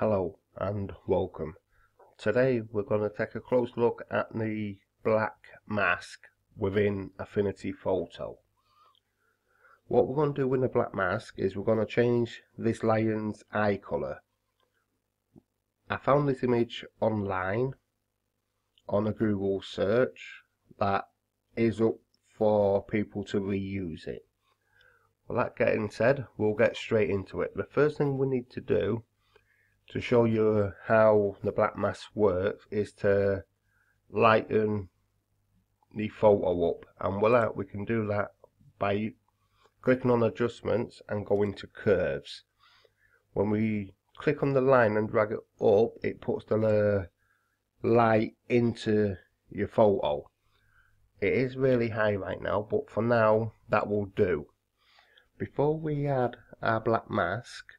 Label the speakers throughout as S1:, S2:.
S1: Hello and welcome. Today we're going to take a close look at the black mask within Affinity Photo. What we're going to do with the black mask is we're going to change this lion's eye colour. I found this image online on a Google search that is up for people to reuse it. Well that getting said, we'll get straight into it. The first thing we need to do to show you how the black mask works is to lighten the photo up. And well out we can do that by clicking on adjustments and going to curves. When we click on the line and drag it up it puts the light into your photo. It is really high right now but for now that will do. Before we add our black mask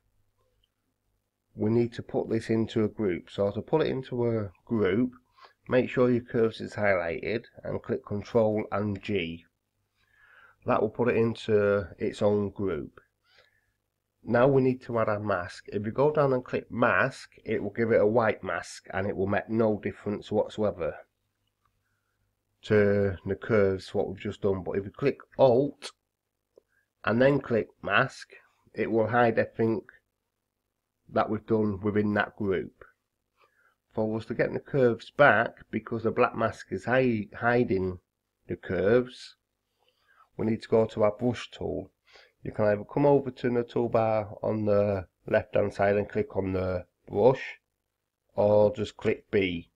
S1: we need to put this into a group. So to put it into a group, make sure your curves is highlighted and click Control and G. That will put it into its own group. Now we need to add a mask. If you go down and click mask, it will give it a white mask and it will make no difference whatsoever to the curves what we've just done. But if you click Alt and then click mask, it will hide everything that we've done within that group. For us to get the curves back, because the black mask is hiding the curves, we need to go to our brush tool. You can either come over to the toolbar on the left hand side and click on the brush, or just click B.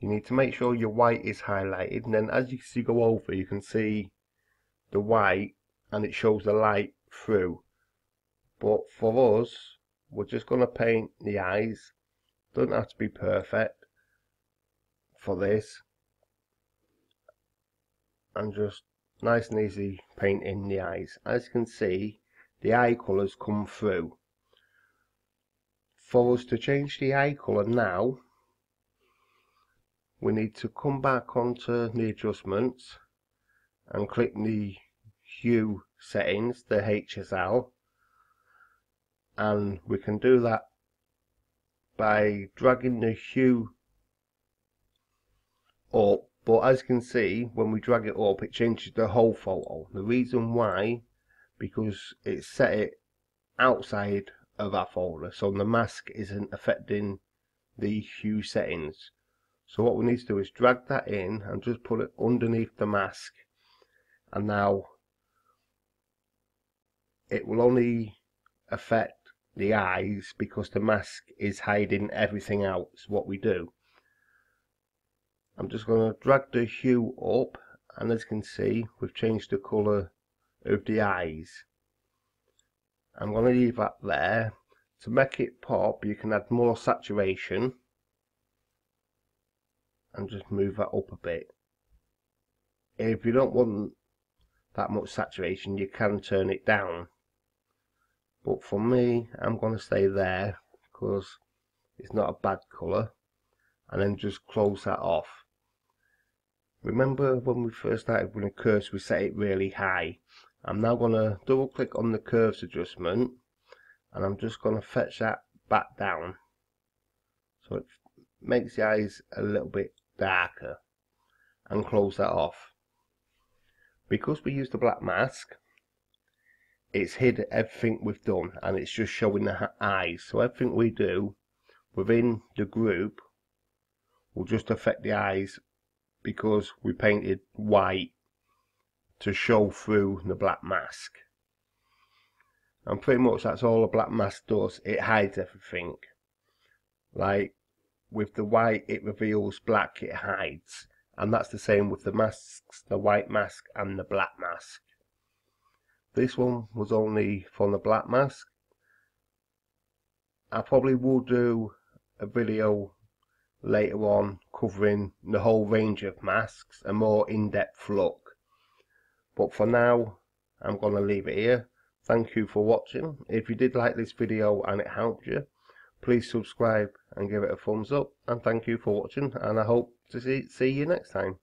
S1: You need to make sure your white is highlighted, and then as you see go over, you can see the white, and it shows the light through. But for us, we're just going to paint the eyes. Doesn't have to be perfect for this. And just nice and easy painting the eyes. As you can see the eye colours come through. For us to change the eye colour now we need to come back onto the adjustments and click the hue settings the HSL and we can do that by dragging the hue up. But as you can see when we drag it up it changes the whole photo. The reason why because it set it outside of our folder. So the mask isn't affecting the hue settings. So what we need to do is drag that in and just put it underneath the mask. And now it will only affect the eyes because the mask is hiding everything else what we do. I'm just going to drag the hue up and as you can see we've changed the colour of the eyes. I'm going to leave that there. To make it pop you can add more saturation and just move that up a bit. If you don't want that much saturation you can turn it down but for me I'm going to stay there because it's not a bad colour and then just close that off. Remember when we first started with the curves we set it really high. I'm now going to double click on the curves adjustment and I'm just going to fetch that back down. So it makes the eyes a little bit darker and close that off. Because we use the black mask it's hid everything we've done and it's just showing the eyes. So everything we do within the group will just affect the eyes because we painted white to show through the black mask. And pretty much that's all a black mask does. It hides everything. Like with the white it reveals black it hides. And that's the same with the masks the white mask and the black mask this one was only from the black mask. I probably will do a video later on covering the whole range of masks, a more in-depth look. But for now, I'm going to leave it here. Thank you for watching. If you did like this video and it helped you, please subscribe and give it a thumbs up. And thank you for watching and I hope to see, see you next time.